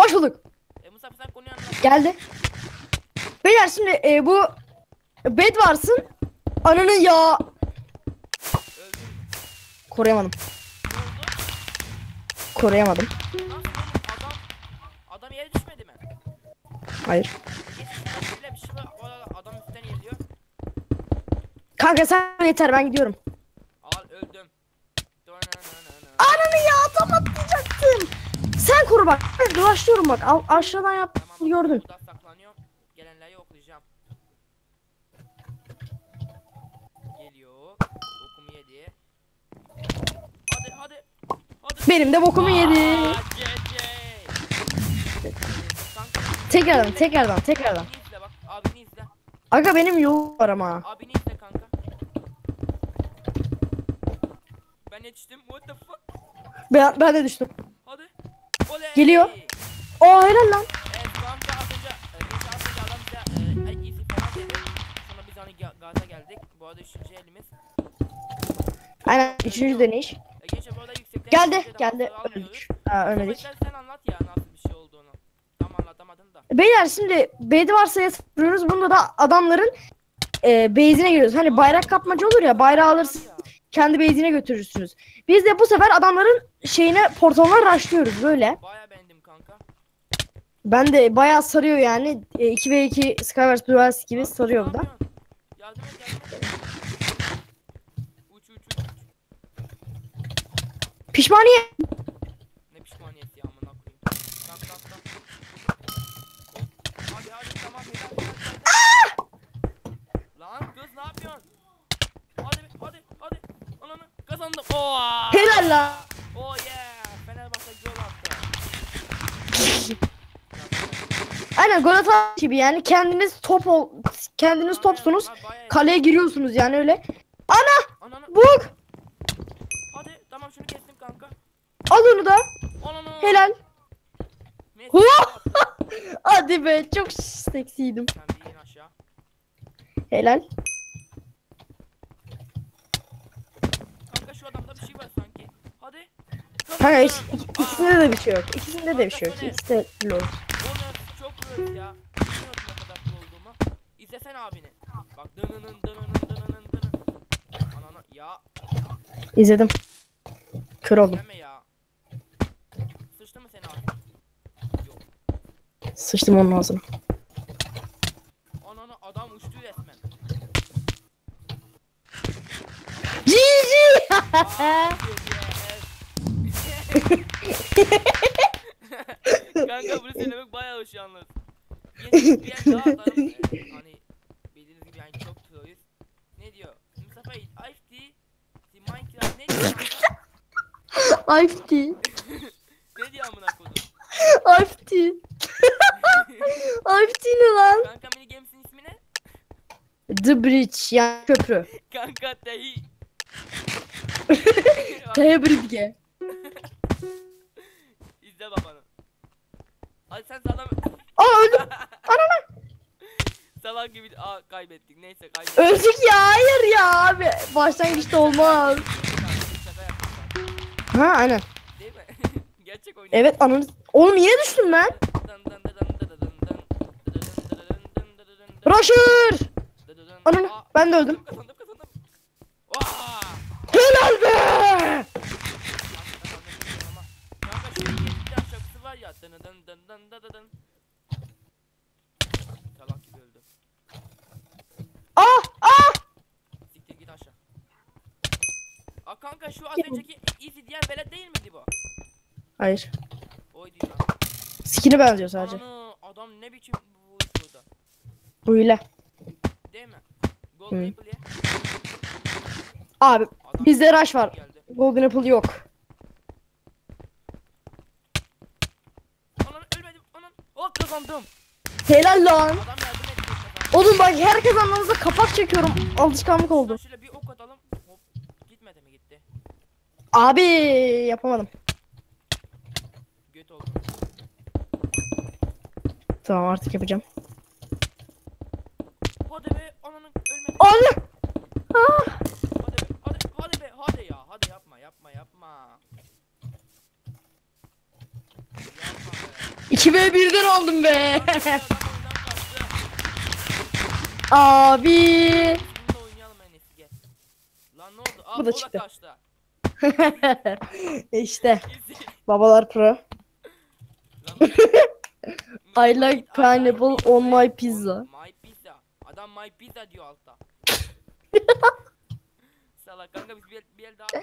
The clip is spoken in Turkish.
Hoş bulduk. E Mustafa sen konuyu anlat. Geldi. Beyler şimdi e, bu bed varsın. Ananı ya. Öldüm. Koruyamadım. Koruyamadım. Nasıl oğlum adam adam yere düşmedi mi? Hayır. Bir şey var. O arada adam üstten geliyor. Kanka sen yeter ben gidiyorum. Bak. Dolaşıyorum bak. Al, aşağıdan yap. Tamam. Burada saklanıyorum. Gelenleri yoklayacağım. Geliyor. Okumu yedi. Hadi hadi. Hadi. Benim de bokumu yedi. Aa. Kanka Tekrardan tekrardan tekrardan. Abini izle. Aga benim yol var ama. Abini izle kanka. Ben yetiştim. What the fuck? Ben, ben de düştüm. Geliyor. Aa helal lan. Aynen üçüncü yüksekten Geldi geldi. Öldük. Ha ölmedik. Beyler şimdi bed varsa yatırıyoruz. Bunda da adamların e, base'ine giriyoruz. Hani bayrak kapmaca olur ya bayrağı alırsın kendi base'ine götürürsünüz. Biz de bu sefer adamların şeyine portalına rushlıyoruz böyle. Baya beğendim kanka. Ben de bayağı sarıyor yani. E, 2v2 Skywars Duels gibi Kanka, sarıyor bu da. Yardım et yardım et. Uç uç uç. Pişmaniye. Ne pişmaniyeti ya amına koyayım. Kalk kalk kalk. Hadi hadi tamam helal helal. helal. Lan kız ne yapıyorsun? Hadi hadi hadi. Ananı kazandım. Oha. Helal lan. Oh yeah. Fenerbahçe gol attı. Aynen gol atan gibi yani kendiniz top ol kendiniz topsunuz. Kaleye giriyorsunuz yani öyle. Ananı. Buk. Hadi tamam şunu kestim kanka. Al onu da. Ananı. Helal. Hadi be çok seksiydim. Helal. Kanka şu adamda bir şey var sanki. Hadi. İk- ikisinde de bir şey yok. İkisinde de bir şey yok. İkisi de lol. Güzel ya. Bilmiyordum ne kadar cool olduğumu. İzlesene abini. Bak dınının dınının dınının dının. Anana ya. İzledim. Kör oldum. Deme ya. Sıçtı mı seni abi? Yok. Sıçtım onun ağzına. Anana adam uçtu resmen. Aa, yes. Kanka bunu söylemek bayağı hoş yalnız. Yeni bir yer daha atalım. Hani bildiğiniz gibi yani çok trollüz. Ne diyor? Mustafa IFT Minecraft ne diyor? IFT. ne diyor amına kodum? IFT. IFT ne lan? Kanka mini games'in ismi ne? The Bridge yani köprü. Kanka tehi. Tebrik. İzle babanı. Hadi sen sana Aa öldüm. salak gibi aa kaybettik. Neyse kaybettik. Öldük ya hayır ya abi. Başlangıçta olmaz. Ha aynen. Değil mi? Gerçek oyun. Evet ananı. Oğlum yine düştüm ben. Rusher. Ananı. Ben de öldüm. Kazandım kazandım. Vaa! Helal be. Kanka şu yedikten şarkısı var ya. Dın dın dın dın dın dın. Salak gibi öldü. Ah ah. Siktir git aşağı. Kanka şu az önceki easy diğer velet değil miydi bu? Hayır. Oydu ya. Skin'i benziyor sadece. Ana adam ne biçim bu burada. Bu ile. Değil mi? Gold Hı. Abi Adam bizde rush var. geldi. Golden Apple yok. Anan ölmedim. Anan. Oh kazandım. Helal lan. Adam yardım etti. Kazandım. Oğlum bak her kazandığımızda kapak çekiyorum. Alışkanlık oldu. Şöyle bir ok atalım. Abi yapamadım. Göt. Tamam artık yapacağım. Hadi be ananın ölmedi. Allah. Ah. Hadi be hadi hadi be hadi ya hadi yapma yapma yapma. Yapma be. 2v1'den aldım be. Abi. Lan ne oldu? Aa Bu da çıktı. kaçtı. işte babalar pro. I like pineapple on my pizza. My pizza. Adam my pizza diyor altta. Salak kanka biz bir, bir el daha